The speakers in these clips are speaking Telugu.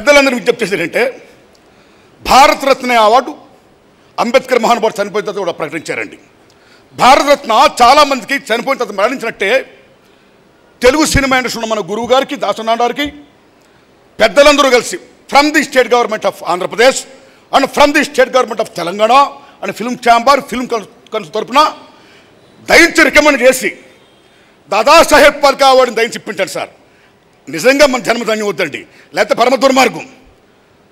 పెద్దలందరూ విజ్ఞప్తి చేశారంటే భారతరత్న అవార్డు అంబేద్కర్ మహానుభావుడు చనిపోయిన తర్వాత కూడా ప్రకటించారండి. భారతరత్న చాలామందికి చనిపోయిన తర్వాత మరణించినట్టే తెలుగు సినిమా ఇండస్ట్రీ ఉన్న మన గురువు గారికి దాసనాథ్ గారికి పెద్దలందరూ కలిసి from the state government of Andhra Pradesh and from the state government of Telangana and film chamber film council తరపున దయించి రికమెండ్ చేసి దాదాసాహెబ్ పాల్కే అవార్డుని దయించి సార్. నిజంగా మన జన్మధన్యం వద్దండి లేకపోతే పరమ దుర్మార్గం.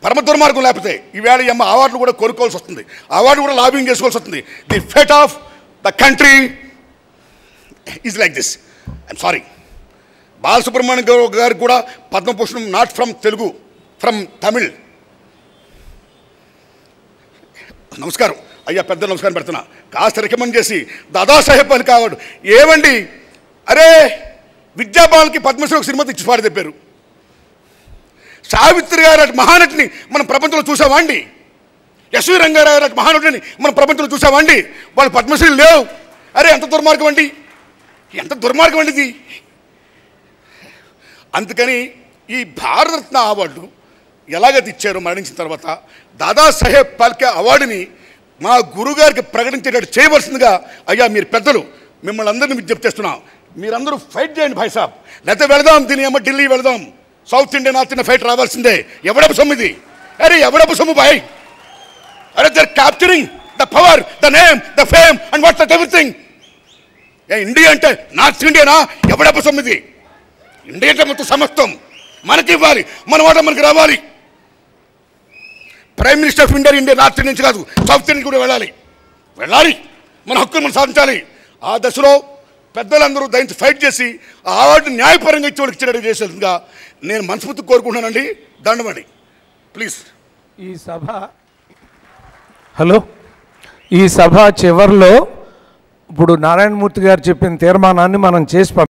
పరమ దుర్మార్గం లేకపోతే ఈవేళ ఈ అమ్మ అవార్డులు కూడా కోరుకోవాల్సి వస్తుంది. అవార్డు కూడా లాబింగ్ చేసుకోవాల్సి వస్తుంది. The fate of the country is like this I'm sorry Balasubrahmanyam garu కూడా పద్మభూషణం not from Telugu from Tamil నమస్కారం. అయ్యా పెద్ద నమస్కారం పెడుతున్నా. కాస్త రికమెండ్ చేసి దాదాసాహెబ్ అని కావాడు. ఏమండి? అరే! విద్యాబాలకి పద్మశ్రీ ఒక సినిమా ఇచ్చి పాడు తెప్పారు. సావిత్రి గారు అటు మహానటిని మనం ప్రపంచంలో చూసావా అండి? యశ్వీ రంగారావు గారు అటు మహానటిని మనం ప్రపంచంలో చూసామా అండి? వాళ్ళు పద్మశ్రీ లేవు. అరే ఎంత దుర్మార్గం అండి? ఎంత దుర్మార్గం అండి ఇది? అందుకని ఈ భారతరత్న అవార్డు ఎలాగైతే ఇచ్చారో మరణించిన తర్వాత దాదాసాహెబ్ పాల్కే అవార్డుని మా గురుగారికి ప్రకటించేటట్టు చేయవలసిందిగా అయ్యా మీరు పెద్దలు మిమ్మల్ని అందరినీ విజ్ఞప్తి చేస్తున్నాం. మీరందరూ ఫైట్ చేయండి భాయ్ సాబ్. లేకపోతే వెళదాం దీని అమ్మ ఢిల్లీ వెళదాం. South India north India fight రావాల్సిందే. ఎవడపు సొమ్ము ఇది? అరే ఎవడపు సొమ్ము భాయ్? అరే they're capturing the power the name the fame and what that everything A India అంటే నార్త్ ఇండియానా ఎవడపు సొమ్ము ఇది? ఇండియా అంటే మొత్తం సమస్తం. మనకి ఇవ్వాలి మన వాట మనకి రావాలి. Prime minister of India India north India నుంచి కాదు సౌత్ ఇండియా కూడా వెళ్ళాలి. వెళ్ళాలి. మన హక్కును మనం సాధించాలి. ఆ దశలో పెద్దలందరూ దయించి ఫైట్ చేసి ఆ అవార్డు న్యాయపరంగా ఇచ్చి ఇచ్చేటట్టు చేసేందుగా నేను మనస్ఫూర్తి కోరుకుంటున్నానండి. దండమండి. ప్లీజ్. ఈ సభ హలో. ఈ సభ చివరిలో ఇప్పుడు నారాయణమూర్తి గారు చెప్పిన తీర్మానాన్ని మనం చేసి